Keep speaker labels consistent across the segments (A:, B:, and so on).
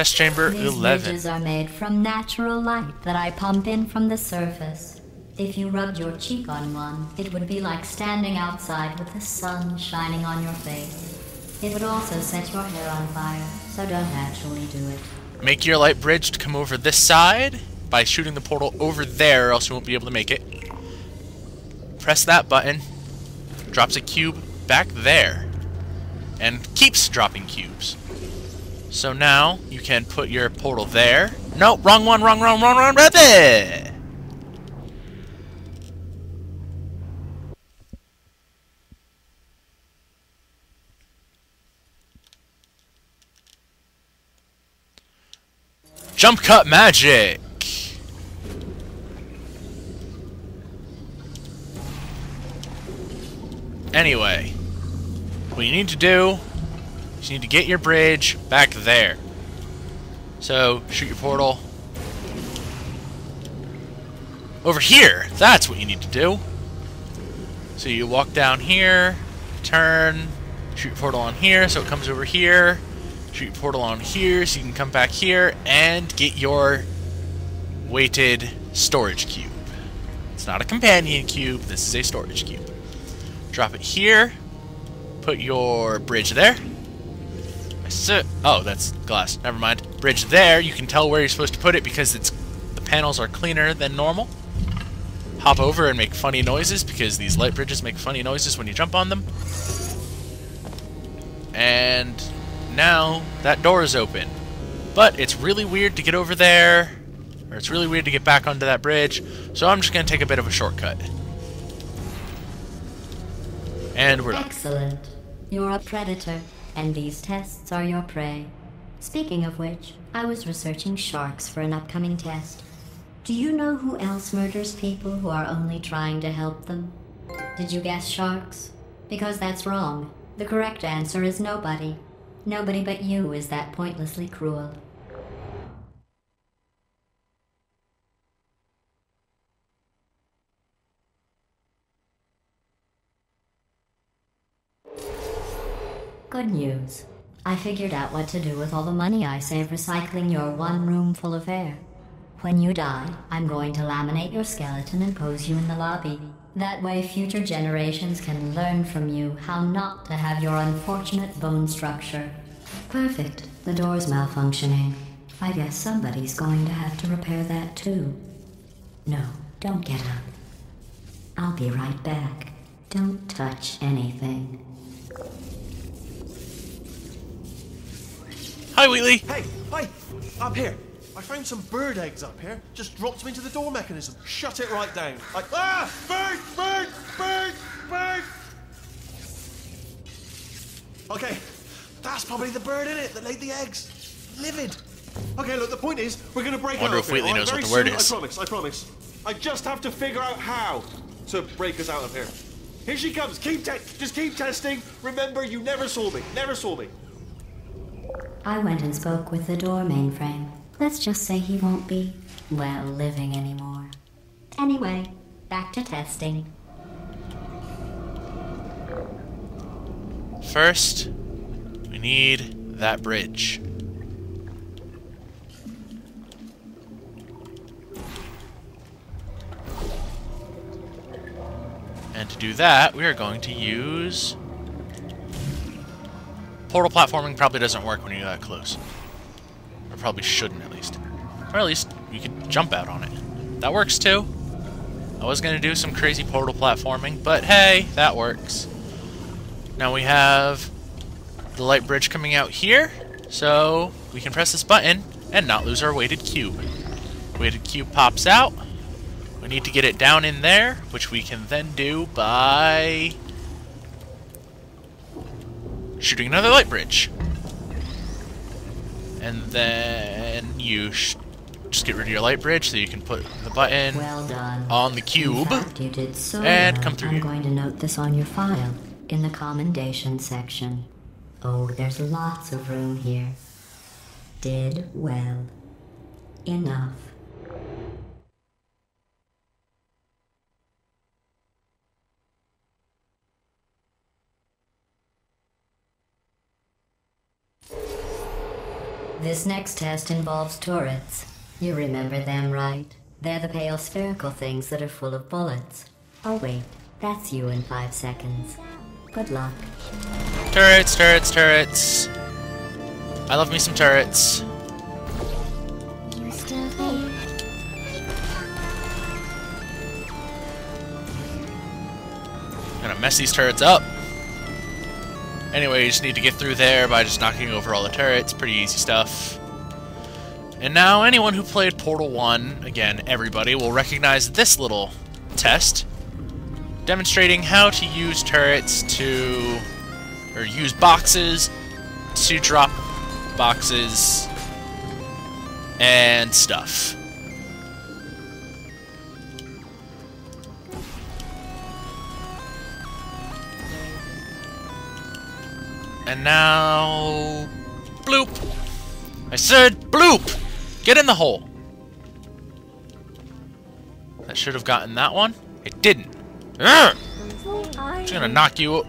A: Test chamber
B: These
A: 11.
B: bridges are made from natural light that I pump in from the surface. If you rubbed your cheek on one, it would be like standing outside with the sun shining on your face. It would also set your hair on fire, so don't actually do it.
A: Make your light bridge to come over this side by shooting the portal over there, or else you won't be able to make it. Press that button. Drops a cube back there. And keeps dropping cubes. So now you can put your portal there. No, wrong one, wrong, wrong, wrong, wrong, right there. Jump cut magic. Anyway, what you need to do you need to get your bridge back there. So, shoot your portal. Over here! That's what you need to do. So you walk down here, turn, shoot your portal on here so it comes over here, shoot your portal on here so you can come back here and get your weighted storage cube. It's not a companion cube, this is a storage cube. Drop it here, put your bridge there. Oh, that's glass. Never mind. Bridge there. You can tell where you're supposed to put it because it's the panels are cleaner than normal. Hop over and make funny noises because these light bridges make funny noises when you jump on them. And now that door is open. But it's really weird to get over there, or it's really weird to get back onto that bridge, so I'm just going to take a bit of a shortcut. And we're done.
B: Excellent. You're a predator, and these tests are your prey. Speaking of which, I was researching sharks for an upcoming test. Do you know who else murders people who are only trying to help them? Did you guess sharks? Because that's wrong. The correct answer is nobody. Nobody but you is that pointlessly cruel. Good news. I figured out what to do with all the money I save recycling your one room full of air. When you die, I'm going to laminate your skeleton and pose you in the lobby. That way, future generations can learn from you how not to have your unfortunate bone structure. Perfect. The door's malfunctioning. I guess somebody's going to have to repair that too. No, don't get up. I'll be right back. Don't touch anything.
A: Hi, Wheatley.
C: Hey, hi, up here. I found some bird eggs up here. Just dropped them into the door mechanism. Shut it right down. Like, ah, bird, bird, bird, bird. Okay, that's probably the bird in it that laid the eggs. Livid. Okay, look, the point is, we're gonna break
A: Wonder
C: out
A: if
C: of here.
A: Wheatley knows what the word
C: soon,
A: is.
C: I promise, I promise. I just have to figure out how to break us out of here. Here she comes. Keep just keep testing. Remember, you never saw me. Never saw me.
B: I went and spoke with the door mainframe. Let's just say he won't be, well, living anymore. Anyway, back to testing.
A: First, we need that bridge. And to do that, we are going to use... Portal platforming probably doesn't work when you're that close. Or probably shouldn't, at least. Or at least, you could jump out on it. That works, too. I was going to do some crazy portal platforming, but hey, that works. Now we have the light bridge coming out here, so we can press this button and not lose our weighted cube. Weighted cube pops out. We need to get it down in there, which we can then do by shooting another light bridge. And then you sh just get rid of your light bridge so you can put the button
B: Well
A: on the cube.
B: fact, so
A: and
B: well,
A: come through
B: I'm
A: here.
B: going to note this on your file in the commendation section. Oh, there's lots of room here. Did well. Enough. This next test involves turrets. You remember them, right? They're the pale spherical things that are full of bullets. Oh wait, that's you in five seconds. Good luck.
A: Turrets, turrets, turrets. I love me some turrets. Gonna mess these turrets up. Anyway, you just need to get through there by just knocking over all the turrets. Pretty easy stuff. And now, anyone who played Portal 1, again, everybody, will recognize this little test demonstrating how to use turrets to. or use boxes to drop boxes and stuff. And now... Bloop! I said bloop! Get in the hole! That should have gotten that one. It didn't. Urgh! Just gonna knock you...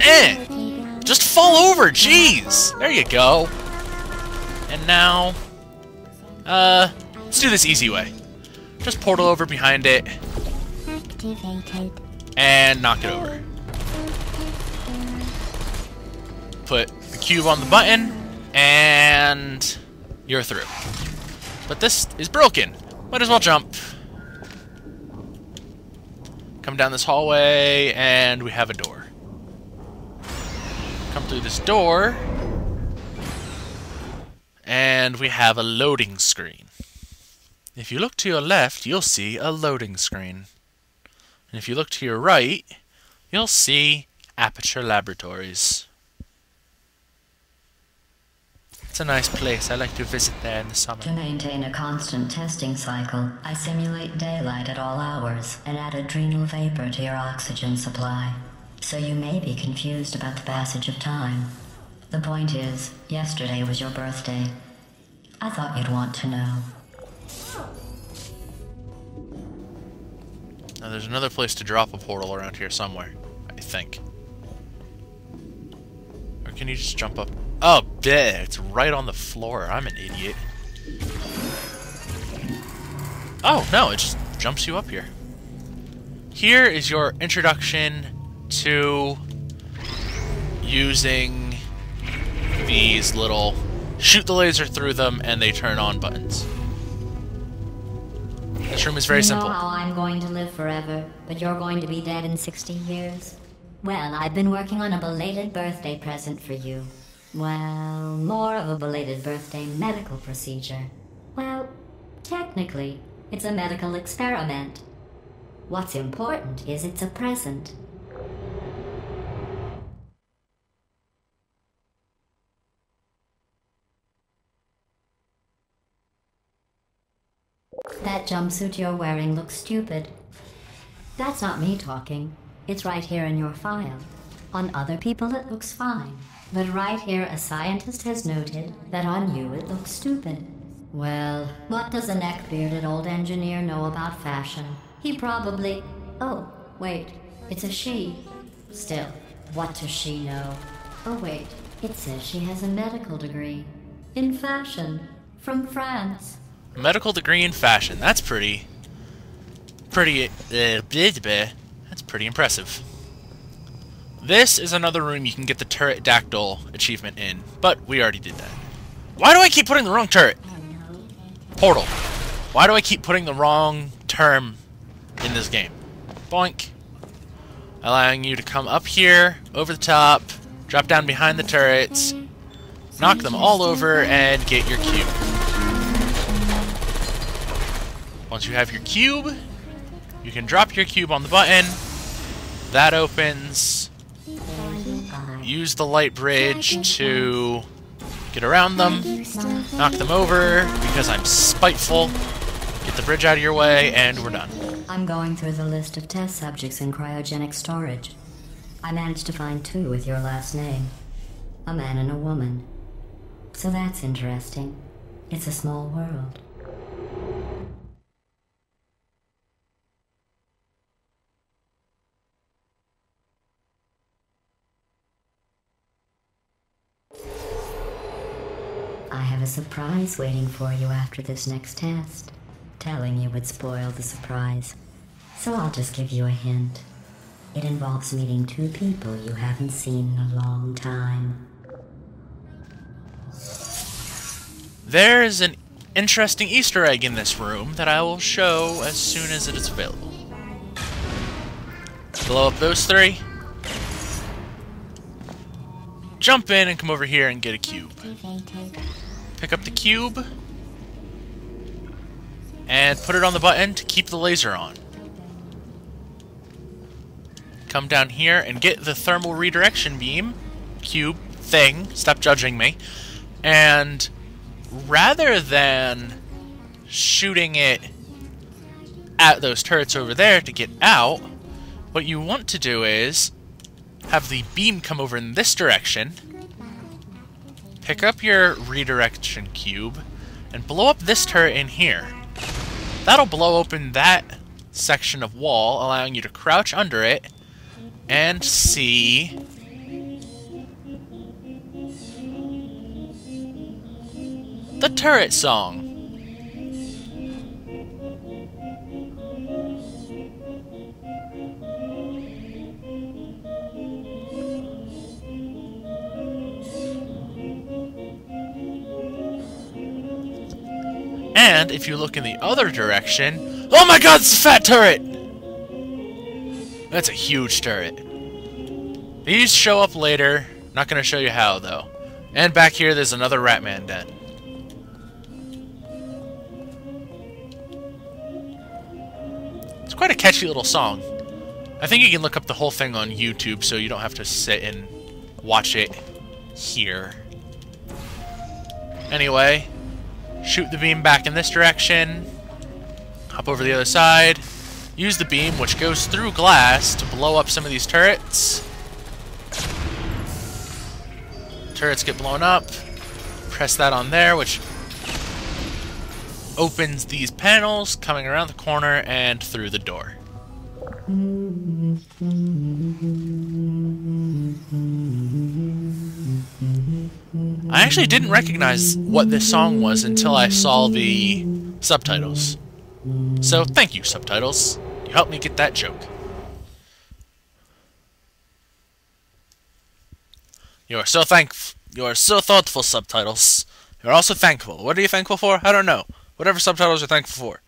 A: Eh! Just fall over, jeez! There you go. And now... Uh, let's do this easy way. Just portal over behind it and knock it over. Put the cube on the button, and you're through. But this is broken. Might as well jump. Come down this hallway, and we have a door. Come through this door, and we have a loading screen. If you look to your left, you'll see a loading screen. And if you look to your right, you'll see Aperture Laboratories. It's a nice place. I like to visit there in the summer.
B: To maintain a constant testing cycle, I simulate daylight at all hours and add adrenal vapor to your oxygen supply. So you may be confused about the passage of time. The point is, yesterday was your birthday. I thought you'd want to know.
A: Now there's another place to drop a portal around here somewhere, I think. Or can you just jump up? Oh, there! It's right on the floor. I'm an idiot. Oh, no, it just jumps you up here. Here is your introduction to using these little shoot the laser through them and they turn on buttons. This room is very
B: you
A: simple.
B: know how I'm going to live forever, but you're going to be dead in 60 years? Well, I've been working on a belated birthday present for you. Well, more of a belated birthday medical procedure. Well, technically, it's a medical experiment. What's important is it's a present. That jumpsuit you're wearing looks stupid. That's not me talking. It's right here in your file. On other people, it looks fine. But right here, a scientist has noted that on you it looks stupid. Well, what does a neck-bearded old engineer know about fashion? He probably. Oh, wait, it's a she. Still, what does she know? Oh, wait, it says she has a medical degree. In fashion. From France.
A: Medical degree in fashion. That's pretty. Pretty. Uh. That's pretty impressive. This is another room you can get the Pturretdactyl achievement in, but we already did that. Why do I keep putting the wrong turret? Portal. Why do I keep putting the wrong term in this game? Boink. Allowing you to come up here, over the top, drop down behind the turrets, knock them all over, and get your cube. Once you have your cube, you can drop your cube on the button. That opens. Use the light bridge to get around them, knock them over because I'm spiteful. Get the bridge out of your way, and we're done.
B: I'm going through the list of test subjects in cryogenic storage. I managed to find two with your last name a man and a woman. So that's interesting. It's a small world. Surprise waiting for you after this next test. Telling you would spoil the surprise. So I'll just give you a hint. It involves meeting two people you haven't seen in a long time.
A: There's an interesting Easter egg in this room that I will show as soon as it is available. Blow up those three. Jump in and come over here and get a cube. Pick up the cube. And put it on the button to keep the laser on. Come down here and get the thermal redirection beam cube thing. Stop judging me. And rather than shooting it at those turrets over there to get out, what you want to do is have the beam come over in this direction, pick up your redirection cube, and blow up this turret in here. That'll blow open that section of wall, allowing you to crouch under it and see the turret song. And if you look in the other direction, oh my god, it's a fat turret! That's a huge turret. These show up later. Not going to show you how, though. And back here, there's another Ratman den. It's quite a catchy little song. I think you can look up the whole thing on YouTube so you don't have to sit and watch it here. Anyway, shoot the beam back in this direction, hop over the other side, use the beam, which goes through glass, to blow up some of these turrets. Turrets get blown up. Press that on there, which opens these panels coming around the corner and through the door. I actually didn't recognize what this song was until I saw the subtitles. So thank you, subtitles. You helped me get that joke. You are so thank you are so thoughtful, subtitles. You're also thankful. What are you thankful for? I don't know. Whatever subtitles are thankful for.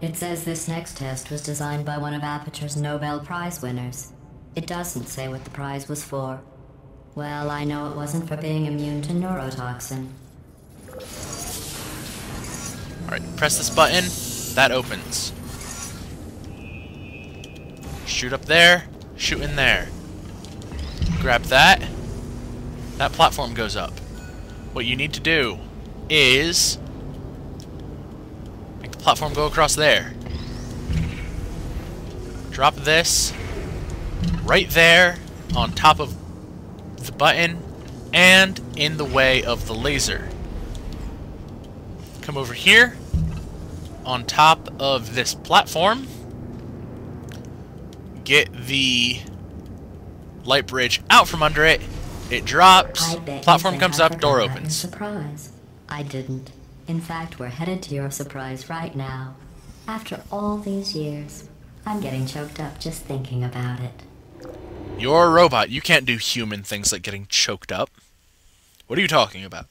B: It says this next test was designed by one of Aperture's Nobel Prize winners. It doesn't say what the prize was for. Well, I know it wasn't for being immune to neurotoxin.
A: Alright, press this button. That opens. Shoot up there. Shoot in there. Grab that. That platform goes up. What you need to do is make the platform go across there. Drop this right there on top of the button and in the way of the laser. Come over here on top of this platform. Get the light bridge out from under it. It drops. Platform comes up. Door
B: forgot about your
A: opens.
B: Surprise. I didn't. In fact, we're headed to your surprise right now. After all these years, I'm getting choked up just thinking about it.
A: You're a robot. You can't do human things like getting choked up. What are you talking about?